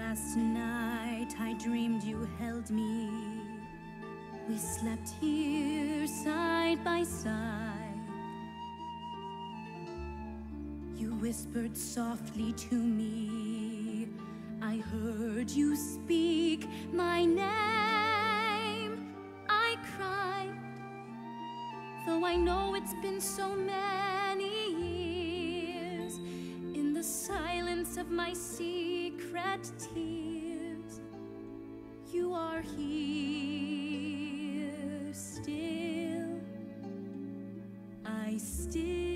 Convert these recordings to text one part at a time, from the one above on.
Last night I dreamed you held me. We slept here side by side. You whispered softly to me. I heard you speak my name. I cried, though I know it's been so many of my secret tears, you are here still. I still,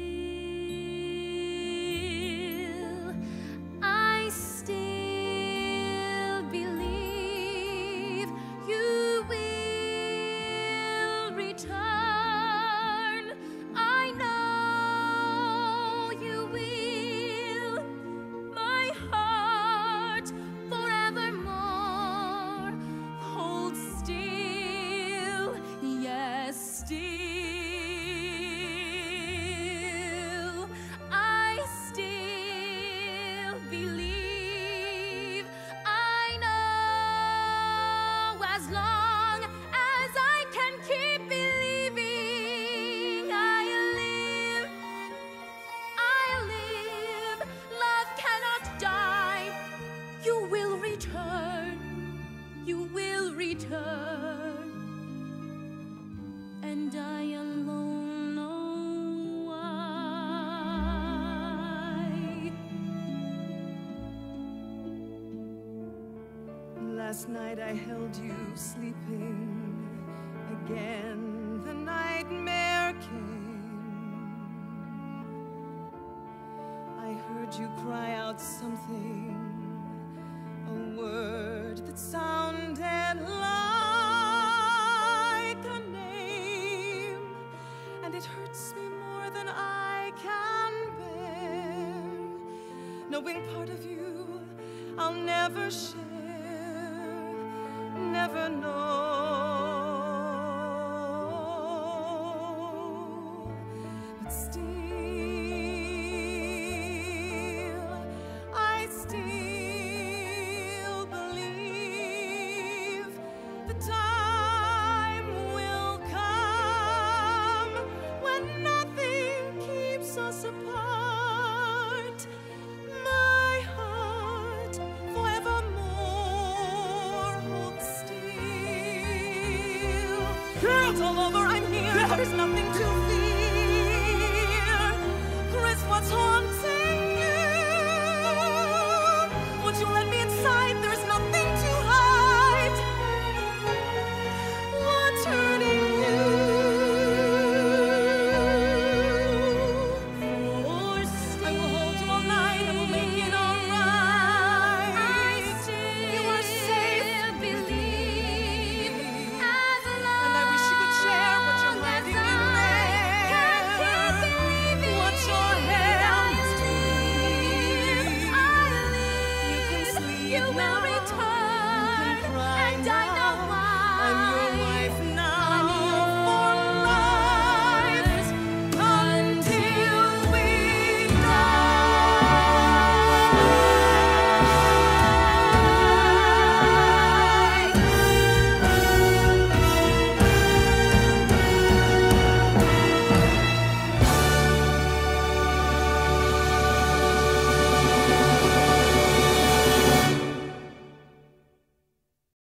And I alone know why. Last night I held you sleeping. Again, the nightmare came. I heard you cry out something, a word that sounded Knowing part of you I'll never share, never know. It's all over, I'm here. There's nothing to.